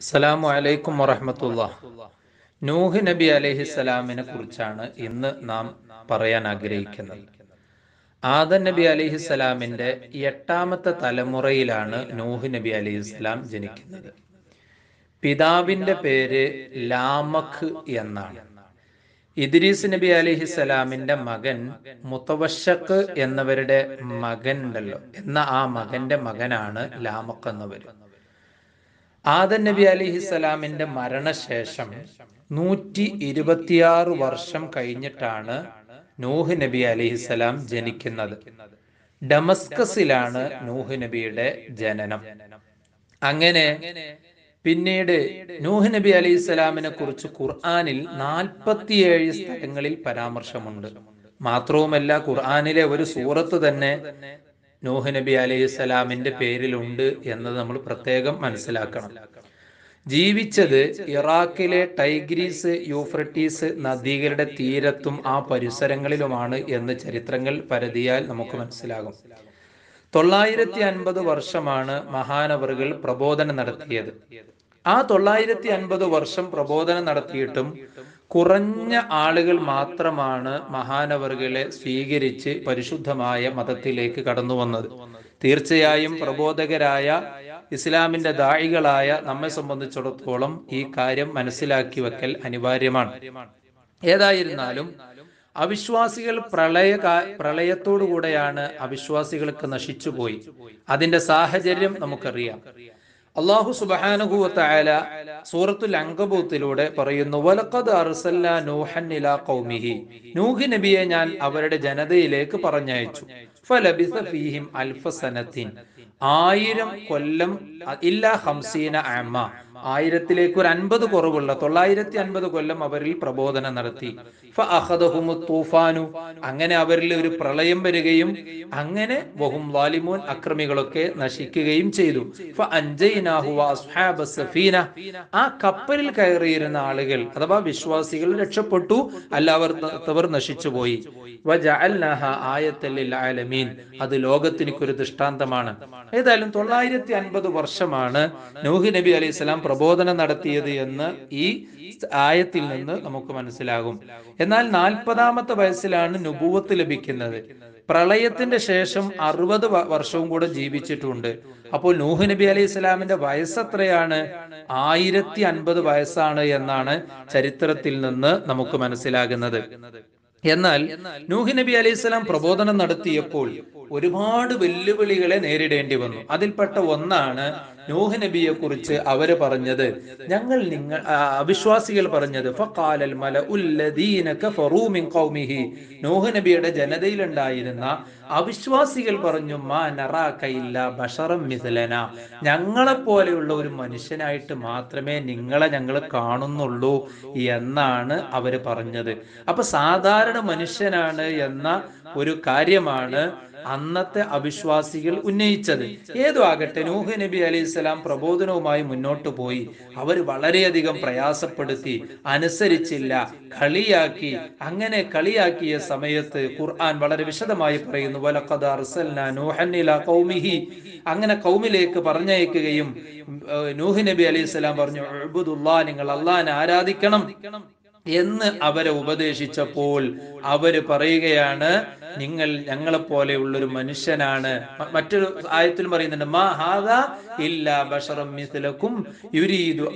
അസ്സലാമു അലൈക്കും വറഹമത്തുള്ള. നൂഹ് നബി അലൈഹി അലഹിസ്സലാമിനെ കുറിച്ചാണ് ഇന്ന് നാം പറയാൻ ആഗ്രഹിക്കുന്നത്. ആദൻ നബി അലഹിസ്സലാമിന്റെ എട്ടാമത്തെ തലമുറയിലാണ് നൂഹ് നബി അലൈഹി സ്വലാം ജനിക്കുന്നത്. പിതാവിന്റെ പേര് ലാമഖ് എന്നാണ്. ഇദ്രീസ് നബി അലിഹിസ്സലാമിന്റെ മകൻ മുത്തവശക്ക് എന്നവരുടെ മകൻ ഉണ്ടല്ലോ. എന്ന ആ മകന്റെ മകനാണ് ലാമഖ് എന്നവർ ആദൻ നബി അലിഹിസ്സലാമിന്റെ മരണശേഷം നൂറ്റി ഇരുപത്തിയാറ് വർഷം കഴിഞ്ഞിട്ടാണ് നൂഹ് നബി അലിഹിസ്സലാം ജനിക്കുന്നത്. ഡമസ്കസിലാണ് നൂഹ് നബിയുടെ ജനനം. അങ്ങനെ പിന്നീട് നൂഹ് നബി അലി സ്വലാമിനെ കുറിച്ച് ഖുർആാനിൽ നാൽപ്പത്തിയേഴ് സ്ഥലങ്ങളിൽ പരാമർശമുണ്ട്. മാത്രവുമല്ല ഖുർആാനിലെ ഒരു സൂറത്ത് തന്നെ നൂഹ് നബി അലൈഹി സ്വലാമിന്റെ പേരിലുണ്ട് എന്നത് നമ്മൾ പ്രത്യേകം മനസ്സിലാക്കണം. ജീവിച്ചത് ഇറാഖിലെ ടൈഗ്രീസ് യൂഫ്രട്ടീസ് നദികളുടെ തീരത്തും ആ പരിസരങ്ങളിലുമാണ് എന്ന് ചരിത്രങ്ങൾ പരതിയാൽ നമുക്ക് മനസ്സിലാകും. തൊള്ളായിരത്തി അൻപത് വർഷമാണ് മഹാനവറുകൾ പ്രബോധനം നടത്തിയത്. ആ തൊള്ളായിരത്തി അൻപത് വർഷം പ്രബോധനം നടത്തിയിട്ടും കുറഞ്ഞ ആളുകൾ മാത്രമാണ് മഹാനവറുകളെ സ്വീകരിച്ച് പരിശുദ്ധമായ മതത്തിലേക്ക് കടന്നു വന്നത്. തീർച്ചയായും പ്രബോധകരായ ഇസ്ലാമിന്റെ ദാഴികളായ നമ്മെ സംബന്ധിച്ചിടത്തോളം ഈ കാര്യം മനസ്സിലാക്കി വെക്കൽ അനിവാര്യമാണ്. ഏതായിരുന്നാലും അവിശ്വാസികൾ പ്രളയ പ്രളയത്തോടുകൂടെയാണ് അവിശ്വാസികൾക്ക് നശിച്ചുപോയി. അതിന്റെ സാഹചര്യം നമുക്കറിയാം. അള്ളാഹു സുബാനുഹൂത്തായ സൂറത്തുൽ അങ്കബൂത്തിലൂടെ പറയുന്നു വലക്കത് അർസല്ല നൂഹൻ ഇലാ കൗമിഹി നൂഹ് നബിയെ ഞാൻ അവരുടെ ജനതയിലേക്ക് പറഞ്ഞയച്ചു. ഫലബിസ ഫീഹിം അൽഫസനത്തിൻ ആയിരം കൊല്ലം ഇല്ല ഹംസീന അമ്മ. ആയിരത്തിലേക്ക് ഒരു അൻപത് കുറവുള്ള തൊള്ളായിരത്തി അൻപത് കൊല്ലം അവരിൽ പ്രബോധനം നടത്തി. തൂഫാനു. അങ്ങനെ അവരിൽ ഒരു പ്രളയം വരികയും അങ്ങനെ വഹും വാലിമോൻ അക്രമികളൊക്കെ നശിക്കുകയും ചെയ്തു. ആ കപ്പലിൽ കയറിയിരുന്ന ആളുകൾ അഥവാ വിശ്വാസികൾ രക്ഷപ്പെട്ടു. അല്ലാവർത്തവർ നശിച്ചുപോയി ആലമീൻ. അത് ലോകത്തിനൊരു ദൃഷ്ടാന്തമാണ്. ഏതായാലും തൊള്ളായിരത്തി അൻപത് വർഷമാണ് നൂഹി നബി അലൈഹി സ്വലാം പ്രബോധനം നടത്തിയത് എന്ന് ഈ ആയത്തിൽ നിന്ന് നമുക്ക് മനസ്സിലാകും. എന്നാൽ നാൽപ്പതാമത്തെ വയസ്സിലാണ് നുപൂവത്ത് ലഭിക്കുന്നത്. പ്രളയത്തിന്റെ ശേഷം അറുപത് വർഷവും കൂടെ ജീവിച്ചിട്ടുണ്ട്. അപ്പോൾ നൂഹ് നബി അലൈഹി ഇസ്ലാമിന്റെ വയസ്സ് എത്രയാണ് ആയിരത്തി അൻപത് വയസ്സാണ് എന്നാണ് ചരിത്രത്തിൽ നിന്ന് നമുക്ക് മനസ്സിലാകുന്നത്. എന്നാൽ നൂഹ് നബി അലൈഹി സ്വലാം പ്രബോധനം നടത്തിയപ്പോൾ ഒരുപാട് വെല്ലുവിളികളെ നേരിടേണ്ടി വന്നു. അതിൽപ്പെട്ട ഒന്നാണ് നൂഹ് നബിയെ കുറിച്ച് അവർ പറഞ്ഞത് ഞങ്ങൾ നിങ്ങൾ അവിശ്വാസികൾ പറഞ്ഞത് നൂഹ് നബിയുടെ ജനതയിൽ ഉണ്ടായിരുന്ന അവിശ്വാസികൾ പറഞ്ഞു മാ നറാക ഇല്ല ബഷറം മിഥലന. ഞങ്ങളെ പോലെയുള്ള ഒരു മനുഷ്യനായിട്ട് മാത്രമേ നിങ്ങളെ ഞങ്ങൾ കാണുന്നുള്ളൂ എന്നാണ് അവർ പറഞ്ഞത്. അപ്പൊ സാധാരണ മനുഷ്യനാണ് എന്ന ഒരു കാര്യമാണ് അന്നത്തെ അവിശ്വാസികൾ ഉന്നയിച്ചത്. ഏതു ആകട്ടെ നൂഹ് നബി അലൈഹി സ്വലാം പ്രബോധനവുമായി മുന്നോട്ടു പോയി. അവർ വളരെയധികം പ്രയാസപ്പെടുത്തി അനുസരിച്ചില്ല കളിയാക്കി. അങ്ങനെ കളിയാക്കിയ സമയത്ത് ഖുർആൻ വളരെ വിശദമായി പറയുന്നു അങ്ങനെ കൗമിലേക്ക് പറഞ്ഞയക്കുകയും നൂഹ് നബി അലൈഹി സ്വലാം പറഞ്ഞു നിങ്ങൾ അള്ളഹാനെ ആരാധിക്കണം. എന്ന് അവരെ ഉപദേശിച്ചപ്പോൾ അവർ പറയുകയാണ് നിങ്ങൾ ഞങ്ങളെ പോലെയുള്ളൊരു മനുഷ്യനാണ്. മറ്റൊരു ആയത്തിൽ പറയുന്നുണ്ട് മാ ഹാദ ഇല്ലാ മിസ്ലക്കും യുരീദു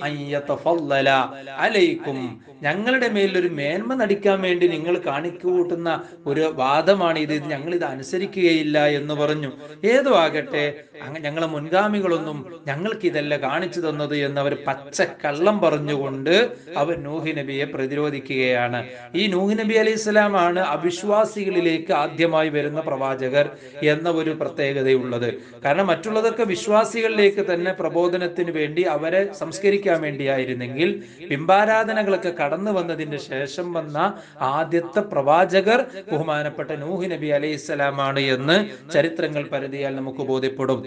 അലൈക്കും. ഞങ്ങളുടെ മേലൊരു മേന്മ നടിക്കാൻ വേണ്ടി നിങ്ങൾ കാണിക്കൂട്ടുന്ന ഒരു വാദമാണ് ഇത് ഞങ്ങൾ ഇത് അനുസരിക്കുകയില്ല എന്ന് പറഞ്ഞു. ഏതോ ആകട്ടെ ഞങ്ങളെ മുൻഗാമികളൊന്നും ഞങ്ങൾക്ക് ഇതല്ല കാണിച്ചു തന്നത് എന്ന് അവർ പച്ച കള്ളം പറഞ്ഞുകൊണ്ട് അവർ നൂഹി നബിയെ പ്രതിരോധിക്കുകയാണ്. ഈ നൂഹ് നബി അലൈഹി സ്വലാമാണ് അവിശ്വാസികളിലേക്ക് ആദ്യമായി വരുന്ന പ്രവാചകർ എന്ന ഒരു പ്രത്യേകതയുള്ളത്. കാരണം മറ്റുള്ളതൊക്കെ വിശ്വാസികളിലേക്ക് തന്നെ പ്രബോധനത്തിന് വേണ്ടി അവരെ സംസ്കരിക്കാൻ വേണ്ടിയായിരുന്നെങ്കിൽ ബിംബാരാധനകളൊക്കെ കടന്നു വന്നതിന്റെ ശേഷം വന്ന ആദ്യത്തെ പ്രവാചകർ ബഹുമാനപ്പെട്ട നൂഹ് നബി അലൈഹി സ്വലാമാണ് എന്ന് ചരിത്രങ്ങൾ പരതിയാൽ നമുക്ക് ബോധ്യപ്പെടും.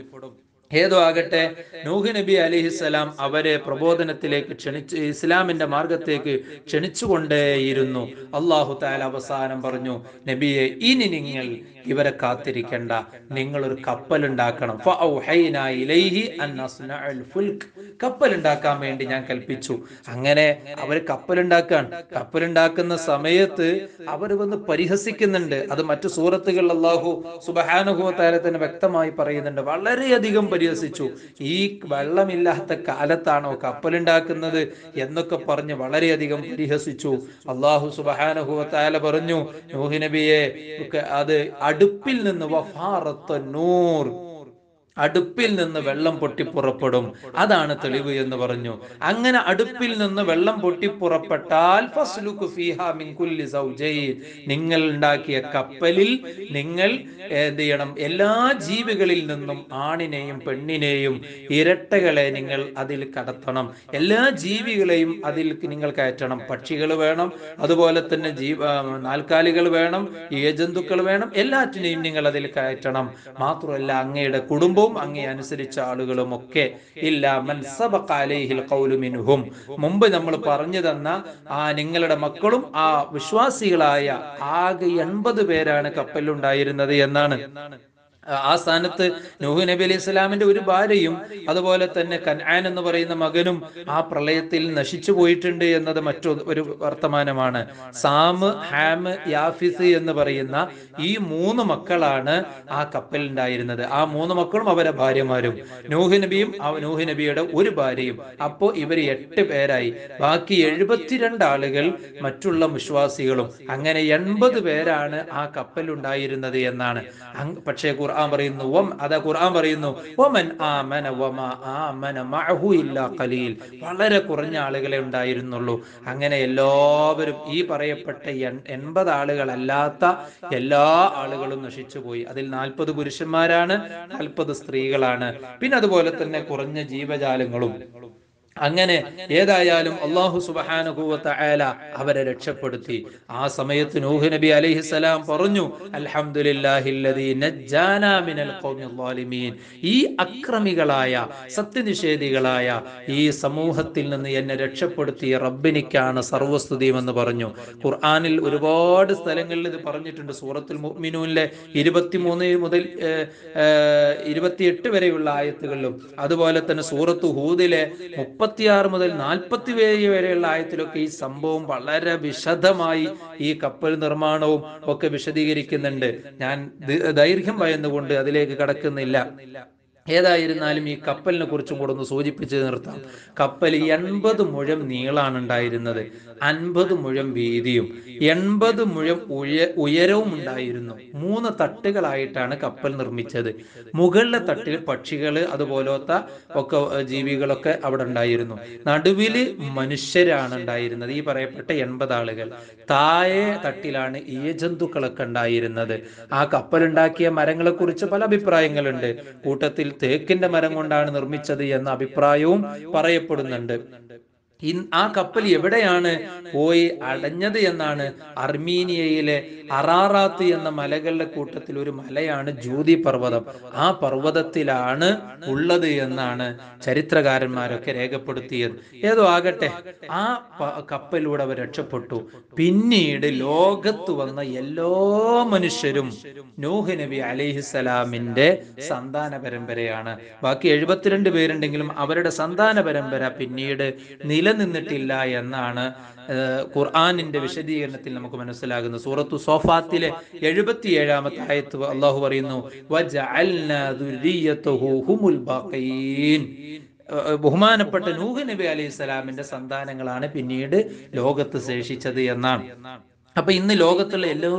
ഏതോ ആകട്ടെ നൂഹ് നബി അലിഹിസ്സലാം അവരെ പ്രബോധനത്തിലേക്ക് ക്ഷണിച്ച് ഇസ്ലാമിന്റെ മാർഗത്തേക്ക് ക്ഷണിച്ചുകൊണ്ടേയിരുന്നു. അള്ളാഹു താല അവസാനം പറഞ്ഞു നബിയെ ഇനി നിങ്ങൾ ഇവരെ കാത്തിരിക്കണ്ട. നിങ്ങൾ ഒരു കപ്പൽ ഉണ്ടാക്കണം. കപ്പൽ ഉണ്ടാക്കാൻ വേണ്ടി ഞാൻ കൽപ്പിച്ചു. അങ്ങനെ അവർ കപ്പലുണ്ടാക്കാൻ കപ്പലുണ്ടാക്കുന്ന സമയത്ത് അവർ വന്ന് പരിഹസിക്കുന്നുണ്ട്. അത് മറ്റു സൂറത്തുകൾ അള്ളാഹു സുബഹാനുഭവത്താലെ തന്നെ വ്യക്തമായി പറയുന്നുണ്ട്. വളരെയധികം പരിഹസിച്ചു. ഈ വെള്ളമില്ലാത്ത കാലത്താണോ കപ്പലുണ്ടാക്കുന്നത് എന്നൊക്കെ പറഞ്ഞ് വളരെയധികം പരിഹസിച്ചു. അള്ളാഹു സുബഹാനുഭവത്താല പറഞ്ഞു നൂഹ് നബിയെ അത് അടുപ്പിൽ നിന്ന് നൂർ. അടുപ്പിൽ നിന്ന് വെള്ളം പൊട്ടി പുറപ്പെടും. അതാണ് തെളിവ് എന്ന് പറഞ്ഞു. അങ്ങനെ അടുപ്പിൽ നിന്ന് വെള്ളം പൊട്ടി പുറപ്പെട്ടാൽ. നിങ്ങൾ ഉണ്ടാക്കിയ കപ്പലിൽ നിങ്ങൾ എന്ത് ചെയ്യണം? എല്ലാ ജീവികളിൽ നിന്നും ആണിനെയും പെണ്ണിനെയും ഇരട്ടകളെ നിങ്ങൾ അതിൽ കടത്തണം. എല്ലാ ജീവികളെയും അതിൽ നിങ്ങൾ കയറ്റണം. പക്ഷികൾ വേണം. അതുപോലെ തന്നെ ജീവ നാൽക്കാലികൾ വേണം. ഇഴജന്തുക്കൾ വേണം. എല്ലാറ്റിനെയും നിങ്ങൾ അതിൽ കയറ്റണം. മാത്രമല്ല അങ്ങയുടെ കുടുംബവും അങ്ങേ അനുസരിച്ച ആളുകളും ഒക്കെ മിൻഹും. മുമ്പ് നമ്മൾ പറഞ്ഞു തന്ന ആ നിങ്ങളുടെ മക്കളും ആ വിശ്വാസികളായ ആകെ എൺപത് പേരാണ് കപ്പലിലുണ്ടായിരുന്നത് എന്നാണ്. ആ സ്ഥാനത്ത് നൂഹ് നബി അലൈഹി ഇസ്ലാമിന്റെ ഒരു ഭാര്യയും അതുപോലെ തന്നെ കൻആൻ എന്ന് പറയുന്ന മകനും ആ പ്രളയത്തിൽ നശിച്ചു പോയിട്ടുണ്ട് എന്നത് മറ്റൊരു ഒരു വർത്തമാനമാണ്. സാമ് ഹാം യാഫിസ് എന്ന് പറയുന്ന ഈ മൂന്ന് മക്കളാണ് ആ കപ്പൽ ഉണ്ടായിരുന്നത് ആ മൂന്ന് മക്കളും അവരെ ഭാര്യമാരും. നൂഹ് നബിയും നൂഹ് നബിയുടെ ഒരു ഭാര്യയും. അപ്പോ ഇവർ എട്ട് പേരായി. ബാക്കി എഴുപത്തിരണ്ട് ആളുകൾ മറ്റുള്ള വിശ്വാസികളും. അങ്ങനെ എൺപത് പേരാണ് ആ കപ്പൽ ഉണ്ടായിരുന്നത് എന്നാണ് പക്ഷേ പറയുന്നു വം അതാ ഖുർആൻ പറയുന്നു വമൻ ആമന വമാ ആമന മഅഹു ഇല്ലാ ഖലീൽ. വളരെ കുറഞ്ഞ ആളുകളെ ഉണ്ടായിരുന്നുള്ളൂ. അങ്ങനെ എല്ലാവരും ഈ പറയപ്പെട്ട എൺ- എൺപത് ആളുകളല്ലാത്ത എല്ലാ ആളുകളും നശിച്ചുപോയി അതിൽ നാൽപ്പത് പുരുഷന്മാരാണ് നാൽപ്പത് സ്ത്രീകളാണ്. പിന്നെ അതുപോലെ തന്നെ കുറഞ്ഞ ജീവജാലങ്ങളും. അങ്ങനെ ഏതായാലും അള്ളാഹു സുബാനുഭൂവത്ത ആല അവരെ രക്ഷപ്പെടുത്തി. ആ സമയത്ത് നൂഹ് നബി അലൈഹി അലൈഹിസ്സലാം പറഞ്ഞു ഈ അക്രമികളായ സത്യനിഷേധികളായ ഈ സമൂഹത്തിൽ നിന്ന് എന്നെ രക്ഷപ്പെടുത്തിയ റബ്ബിനിക്കാണ് സർവസ്തുതിയുമെന്ന് പറഞ്ഞു. ഖുർആാനിൽ ഒരുപാട് സ്ഥലങ്ങളിൽ ഇത് പറഞ്ഞിട്ടുണ്ട്. സൂറത്തുൽ മുഅ്മിനൂനിലെ ഇരുപത്തിമൂന്ന് മുതൽ ഇരുപത്തിയെട്ട് വരെയുള്ള ആയത്തുകളിലും. അതുപോലെ തന്നെ സൂറത്ത് ഹൂദിലെ മുപ്പത്തിയാറ് മുതൽ നാൽപ്പത്തി ഏഴ് വരെയുള്ള ആയത്തിലൊക്കെ ഈ സംഭവം വളരെ വിശദമായി ഈ കപ്പൽ നിർമ്മാണവും ഒക്കെ വിശദീകരിക്കുന്നുണ്ട്. ഞാൻ ദൈർഘ്യം ഭയന്നുകൊണ്ട് അതിലേക്ക് കടക്കുന്നില്ല. ഏതായിരുന്നാലും ഈ കപ്പലിനെ കുറിച്ചും കൂടെ ഒന്ന് സൂചിപ്പിച്ച് നിർത്താം. കപ്പൽ എൺപത് മുഴം നീളാണ് ഉണ്ടായിരുന്നത്. അൻപത് മുഴം വീതിയും എൺപത് മുഴം ഉയ ഉയരവും ഉണ്ടായിരുന്നു. മൂന്ന് തട്ടുകളായിട്ടാണ് കപ്പൽ നിർമ്മിച്ചത്. മുകളിലെ തട്ടിൽ പക്ഷികൾ അതുപോലത്തെ ഒക്കെ ജീവികളൊക്കെ അവിടെ ഉണ്ടായിരുന്നു. നടുവിൽ മനുഷ്യരാണ് ഉണ്ടായിരുന്നത്. ഈ പറയപ്പെട്ട എൺപത് ആളുകൾ. താഴെ തട്ടിലാണ് ഈയജന്തുക്കളൊക്കെ ഉണ്ടായിരുന്നത്. ആ കപ്പലുണ്ടാക്കിയ മരങ്ങളെ കുറിച്ച് പല അഭിപ്രായങ്ങളുണ്ട്. കൂട്ടത്തിൽ തേക്കിന്റെ മരം കൊണ്ടാണ് നിർമ്മിച്ചത് എന്ന അഭിപ്രായവും പറയപ്പെടുന്നുണ്ട്. ആ കപ്പൽ എവിടെയാണ് പോയി അടഞ്ഞത് എന്നാണ് അർമീനിയയിലെ അറാറാത്ത് എന്ന മലകളുടെ കൂട്ടത്തിൽ ഒരു മലയാണ് ജ്യോതി പർവതം. ആ പർവതത്തിലാണ് ഉള്ളത് എന്നാണ് ചരിത്രകാരന്മാരൊക്കെ രേഖപ്പെടുത്തിയത്. ഏതോ ആകട്ടെ ആ കപ്പലിലൂടെ അവർ രക്ഷപ്പെട്ടു. പിന്നീട് ലോകത്ത് വന്ന എല്ലാ മനുഷ്യരും നൂഹ് നബി അലൈഹിസ്സലാമിന്റെ സന്താന പരമ്പരയാണ്. ബാക്കി എഴുപത്തിരണ്ട് പേരുണ്ടെങ്കിലും അവരുടെ സന്താന പരമ്പര പിന്നീട് നിലനിന്നിട്ടില്ല എന്നാണ് ഖുർആാനിന്റെ വിശദീകരണത്തിൽ നമുക്ക് മനസ്സിലാകുന്നത്. സൂറത്തു സോഫാത്തിലെ എഴുപത്തി ഏഴാമത്തെ ആയത്ത് അള്ളാഹു പറയുന്നു ബഹുമാനപ്പെട്ട നൂഹ് നബി അലൈഹി സ്വലാമിന്റെ സന്താനങ്ങളാണ് പിന്നീട് ലോകത്ത് ശേഷിച്ചത് എന്നാണ്. അപ്പൊ ഇന്ന് ലോകത്തുള്ള എല്ലാ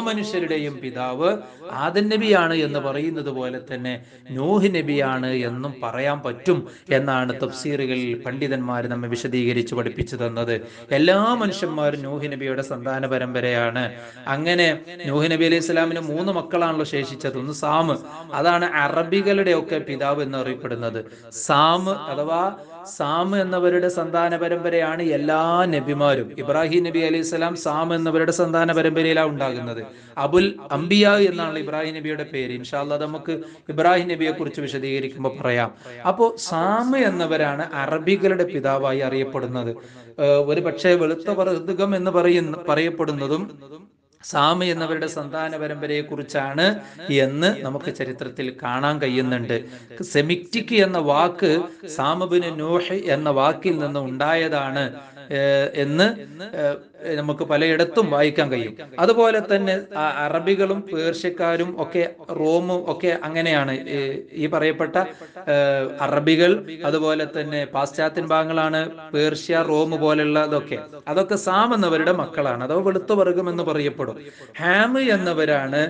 മനുഷ്യരുടെയും പിതാവ് ആദൻ നബിയാണ് എന്ന് പറയുന്നത് പോലെ തന്നെ നൂഹ് നബിയാണ് എന്നും പറയാൻ പറ്റും എന്നാണ് തഫ്സീറുകളിൽ പണ്ഡിതന്മാർ നമ്മെ വിശദീകരിച്ച് പഠിപ്പിച്ചു തന്നത്. എല്ലാ മനുഷ്യന്മാരും നൂഹ് നബിയുടെ സന്താന പരമ്പരയാണ്. അങ്ങനെ നൂഹ് നബി അലൈഹി സ്വലാമിന് മൂന്ന് മക്കളാണല്ലോ ശേഷിച്ചത്. ഒന്ന് സാമ്. അതാണ് അറബികളുടെ ഒക്കെ പിതാവ് എന്ന് അറിയപ്പെടുന്നത് സാമ് അഥവാ സാം എന്നവരുടെ സന്താന പരമ്പരയാണ് എല്ലാ നബിമാരും. ഇബ്രാഹിം നബി അലൈഹി സ്വലാം സാം എന്നവരുടെ സന്താന പരമ്പരയിലാണ് ഉണ്ടാകുന്നത്. അബുൽ അംബിയ എന്നാണ് ഇബ്രാഹിം നബിയുടെ പേര്. ഇൻഷാല്ല നമുക്ക് ഇബ്രാഹിം നബിയെ കുറിച്ച് വിശദീകരിക്കുമ്പോൾ പറയാം. അപ്പോ സാം എന്നവരാണ് അറബികളുടെ പിതാവായി അറിയപ്പെടുന്നത്. ഒരു പക്ഷേ വെളുത്ത വർദ്ധകം എന്ന് പറയുന്ന പറയപ്പെടുന്നതും സാമ എന്നവരുടെ സന്താന പരമ്പരയെ കുറിച്ചാണ് എന്ന് നമുക്ക് ചരിത്രത്തിൽ കാണാൻ കഴിയുന്നുണ്ട്. സെമിറ്റിക് എന്ന വാക്ക് സാമബിന് നോഹ് എന്ന വാക്കിൽ നിന്ന് ഉണ്ടായതാണ്. എന്ന് നമുക്ക് പലയിടത്തും വായിക്കാൻ കഴിയും. അതുപോലെ തന്നെ അറബികളും പേർഷ്യക്കാരും ഒക്കെ റോമും ഒക്കെ അങ്ങനെയാണ്. ഈ പറയപ്പെട്ട അറബികൾ അതുപോലെ തന്നെ പാശ്ചാത്യൻ ഭാഗങ്ങളാണ് പേർഷ്യ റോം പോലെയുള്ള അതൊക്കെ അതൊക്കെ സാം എന്നവരുടെ മക്കളാണ്. അഥവാ വെളുത്തുവർഗം എന്ന് പറയപ്പെടും. ഹാം എന്നവരാണ്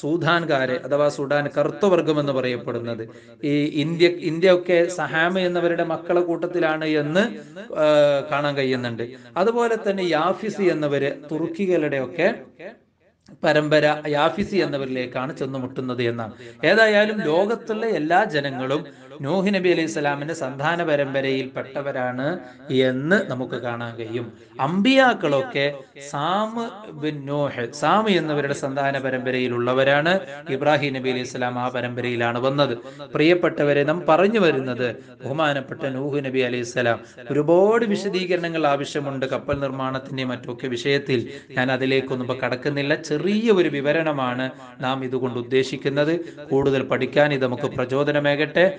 സൂദാൻകാരെ അഥവാ സുഡാൻ കറുത്തവർഗം എന്ന് പറയപ്പെടുന്നത്. ഈ ഇന്ത്യ ഇന്ത്യ ഒക്കെ സഹാമ എന്നവരുടെ മക്കളെ കൂട്ടത്തിലാണ് എന്ന് കാണാൻ കാണാൻ കഴിയുന്നുണ്ട് അതുപോലെ തന്നെ യാഫിസി എന്നവര് തുർക്കികളുടെ ഒക്കെ പരമ്പര യാഫിസി എന്നവരിലേക്കാണ് ചെന്നുമുട്ടുന്നത് എന്നാണ്. ഏതായാലും ലോകത്തുള്ള എല്ലാ ജനങ്ങളും നൂഹ് നബി അലൈഹി സ്വലാമിന്റെ സന്താന പരമ്പരയിൽപ്പെട്ടവരാണ് എന്ന് നമുക്ക് കാണാൻ കഴിയും. അമ്പിയാക്കളൊക്കെ സാമ് ബിൻ നോഹ് സാമ് എന്നവരുടെ സന്താന പരമ്പരയിലുള്ളവരാണ് ഇബ്രാഹിം നബി അലൈഹി സ്വലാം ആ പരമ്പരയിലാണ് വന്നത്. പ്രിയപ്പെട്ടവരെ നാം പറഞ്ഞു വരുന്നത് ബഹുമാനപ്പെട്ട നൂഹ് നബി അലൈഹി സ്വലാം ഒരുപാട് വിശദീകരണങ്ങൾ ആവശ്യമുണ്ട് കപ്പൽ നിർമ്മാണത്തിന്റെ മറ്റൊക്കെ വിഷയത്തിൽ. ഞാൻ അതിലേക്കൊന്നും ഇപ്പൊ കടക്കുന്നില്ല. ചെറിയ ഒരു വിവരണമാണ് നാം ഇതുകൊണ്ട് ഉദ്ദേശിക്കുന്നത്. കൂടുതൽ പഠിക്കാൻ ഇത് നമുക്ക് പ്രചോദനമേകട്ടെ.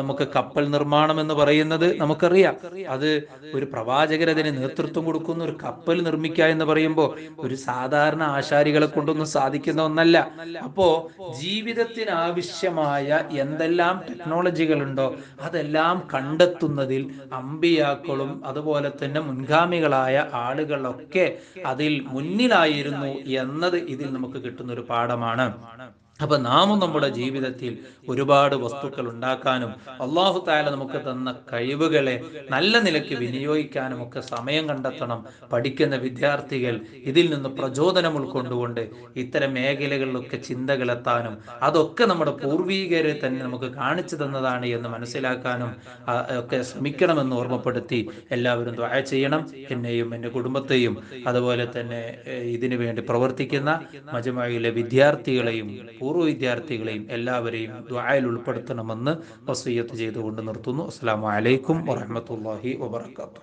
നമുക്ക് കപ്പൽ നിർമ്മാണം എന്ന് പറയുന്നത് നമുക്കറിയാം. അത് ഒരു പ്രവാചകർ അതിന് നേതൃത്വം കൊടുക്കുന്ന ഒരു കപ്പൽ നിർമ്മിക്കുക എന്ന് പറയുമ്പോൾ ഒരു സാധാരണ ആശാരികളെ കൊണ്ടൊന്നും സാധിക്കുന്ന ഒന്നല്ല. അപ്പോ ജീവിതത്തിന് ആവശ്യമായ എന്തെല്ലാം ടെക്നോളജികളുണ്ടോ അതെല്ലാം കണ്ടെത്തുന്നതിൽ അമ്പിയാക്കളും അതുപോലെ തന്നെ മുൻഗാമികളായ ആളുകളൊക്കെ അതിൽ മുന്നിലായിരുന്നു എന്നത് ഇതിൽ നമുക്ക് കിട്ടുന്ന ഒരു പാഠമാണ്. അപ്പൊ നാമും നമ്മുടെ ജീവിതത്തിൽ ഒരുപാട് വസ്തുക്കൾ ഉണ്ടാക്കാനും അള്ളാഹു താല നമുക്ക് തന്ന കഴിവുകളെ നല്ല നിലയ്ക്ക് വിനിയോഗിക്കാനും ഒക്കെ സമയം കണ്ടെത്തണം പഠിക്കുന്ന വിദ്യാർത്ഥികൾ ഇതിൽ നിന്ന് പ്രചോദനം ഉൾക്കൊണ്ടുകൊണ്ട് ഇത്തരം മേഖലകളിലൊക്കെ ചിന്തകളെത്താനും അതൊക്കെ നമ്മുടെ പൂർവീകരെ തന്നെ നമുക്ക് കാണിച്ചു തന്നതാണ് എന്ന് മനസ്സിലാക്കാനും ഒക്കെ ശ്രമിക്കണമെന്ന് ഓർമ്മപ്പെടുത്തി എല്ലാവരും ദ്വായ ചെയ്യണം. എന്നെയും എന്റെ കുടുംബത്തെയും അതുപോലെ തന്നെ ഇതിനു വേണ്ടി പ്രവർത്തിക്കുന്ന മജുമായിലെ വിദ്യാർത്ഥികളെയും പൂർവ വിദ്യാർത്ഥികളെയും എല്ലാവരെയും ദ്വായയിൽ ഉൾപ്പെടുത്തണമെന്ന് വസീയത്ത് ചെയ്തുകൊണ്ട് നിർത്തുന്നു. അസ്സാം വലൈക്കും വറഹമത്തല്ലാഹി വബർക്കാത്തു